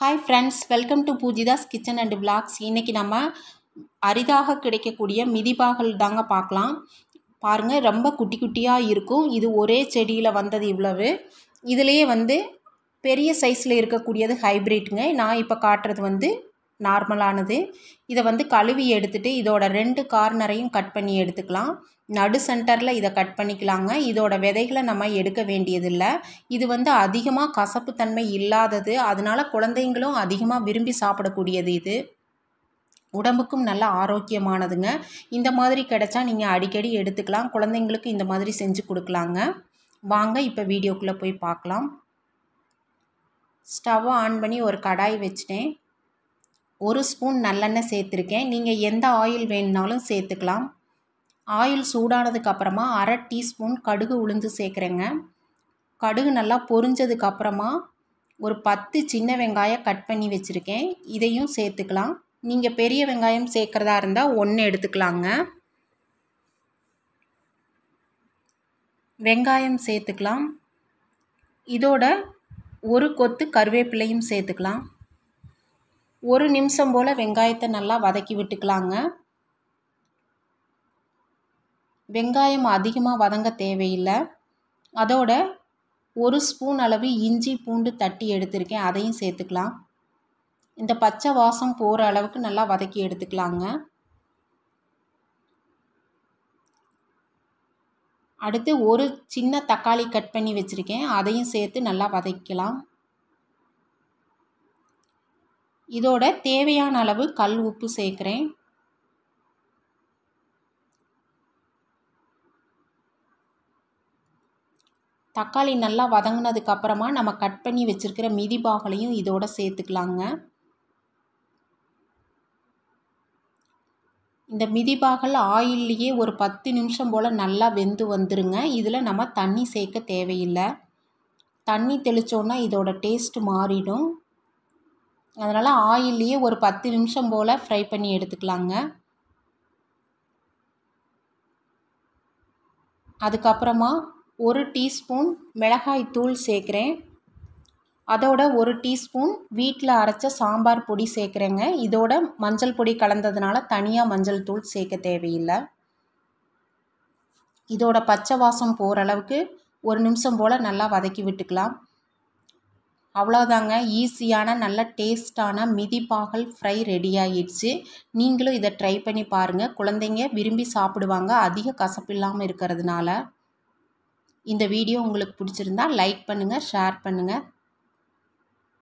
Hi friends welcome to Poojitha's kitchen and blogs இன்றைக்கி நம்ம அரிதாக கிடைக்கக்கூடிய மிதிபாகல் தாங்க பார்க்கலாம். பாருங்கள் ரொம்ப குட்டி குட்டியாக இருக்கும். இது ஒரே செடியில் வந்தது இவ்வளவு. இதுலேயே வந்து பெரிய சைஸில் இருக்கக்கூடியது ஹைப்ரிட்டுங்க நான் இப்போ காட்டுறது வந்து நார்மலானது. இதை வந்து கழுவி எடுத்துகிட்டு இதோட ரெண்டு கார்னரையும் கட் பண்ணி எடுத்துக்கலாம். நடு சென்டரில் இதை கட் பண்ணிக்கலாங்க. இதோட விதைகளை நம்ம எடுக்க வேண்டியதில்லை. இது வந்து அதிகமாக கசப்புத்தன்மை இல்லாதது. அதனால் குழந்தைங்களும் அதிகமாக விரும்பி சாப்பிடக்கூடியது இது. உடம்புக்கும் நல்ல ஆரோக்கியமானதுங்க. இந்த மாதிரி கிடைச்சா நீங்கள் அடிக்கடி எடுத்துக்கலாம். குழந்தைங்களுக்கு இந்த மாதிரி செஞ்சு கொடுக்கலாங்க. வாங்க இப்போ வீடியோக்குள்ளே போய் பார்க்கலாம். ஸ்டவ்வை ஆன் பண்ணி ஒரு கடாய் வச்சிட்டேன். ஒரு ஸ்பூன் நல்லெண்ணெய் சேர்த்துருக்கேன். நீங்கள் எந்த ஆயில் வேணுனாலும் சேர்த்துக்கலாம். ஆயில் சூடானதுக்கப்புறமா அரை டீஸ்பூன் கடுகு உளுந்து சேர்க்குறேங்க. கடுகு நல்லா பொரிஞ்சதுக்கப்புறமா ஒரு பத்து சின்ன வெங்காயம் கட் பண்ணி வச்சுருக்கேன். இதையும் சேர்த்துக்கலாம். நீங்கள் பெரிய வெங்காயம் சேர்க்குறதா இருந்தால் ஒன்று எடுத்துக்கலாங்க. வெங்காயம் சேர்த்துக்கலாம். இதோட ஒரு கொத்து கருவேப்பிலையும் சேர்த்துக்கலாம். ஒரு நிமிஷம் போல் வெங்காயத்தை நல்லா வதக்கி விட்டுக்கலாங்க. வெங்காயம் அதிகமாக வதங்க தேவையில்லை. அதோட ஒரு ஸ்பூன் அளவு இஞ்சி பூண்டு தட்டி எடுத்திருக்கேன். அதையும் சேர்த்துக்கலாம். இந்த பச்சை வாசம் போகிற அளவுக்கு நல்லா வதக்கி எடுத்துக்கலாங்க. அடுத்து ஒரு சின்ன தக்காளி கட் பண்ணி வச்சுருக்கேன். அதையும் சேர்த்து நல்லா வதக்கலாம் இதோட தேவையான அளவு கல் உப்பு சேர்க்குறேன். தக்காளி நல்லா வதங்கினதுக்கு அப்புறமா நம்ம கட் பண்ணி வச்சுருக்கிற மிதி பாகலையும் இதோட சேர்த்துக்கலாங்க. இந்த மிதிபாகல் ஆயில்லையே ஒரு பத்து நிமிஷம் போல் நல்லா வெந்து வந்துருங்க. இதில் நம்ம தண்ணி சேர்க்க தேவையில்லை. தண்ணி தெளித்தோன்னா இதோட டேஸ்ட் மாறிடும். அதனால் ஆயில்லையே ஒரு பத்து நிமிஷம் போல் ஃப்ரை பண்ணி எடுத்துக்கலாங்க. அதுக்கப்புறமா ஒரு டீஸ்பூன் மிளகாய் தூள் சேர்க்குறேன். அதோட ஒரு டீஸ்பூன் வீட்டில் அரைச்ச சாம்பார் பொடி சேர்க்குறேங்க. இதோட மஞ்சள் பொடி கலந்ததுனால தனியாக மஞ்சள் தூள் சேர்க்க தேவையில்லை. இதோட பச்சை வாசம் போகிற அளவுக்கு ஒரு நிமிஷம் போல் நல்லா வதக்கி விட்டுக்கலாம். அவ்வளோதாங்க ஈஸியான நல்ல டேஸ்டான மிதிப்பாகல் ஃப்ரை ரெடி ஆயிடுச்சு. நீங்களும் இதை ட்ரை பண்ணி பாருங்கள் குழந்தைங்க விரும்பி சாப்பிடுவாங்க. அதிக கசப்பு இல்லாமல் இருக்கிறதுனால. இந்த வீடியோ உங்களுக்கு பிடிச்சிருந்தா லைக் பண்ணுங்கள் ஷேர் பண்ணுங்கள்